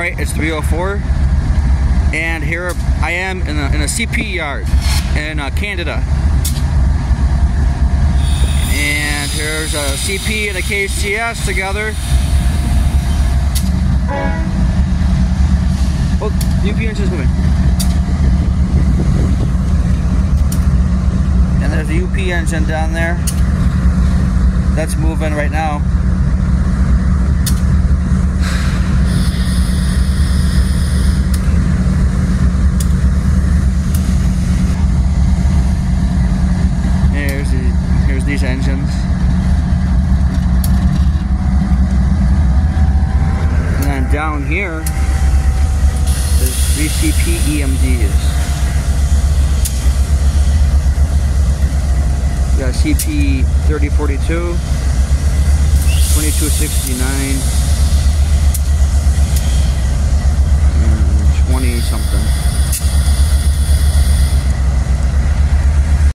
right, it's 304. And here I am in a, in a CP yard in uh, Canada. And here's a CP and a KCS together. Oh, UP engine's moving. And there's a UP engine down there. That's moving right now. Here's, the, here's these engines. And then down here is VCP EMDs. We got CP 3042, 2269,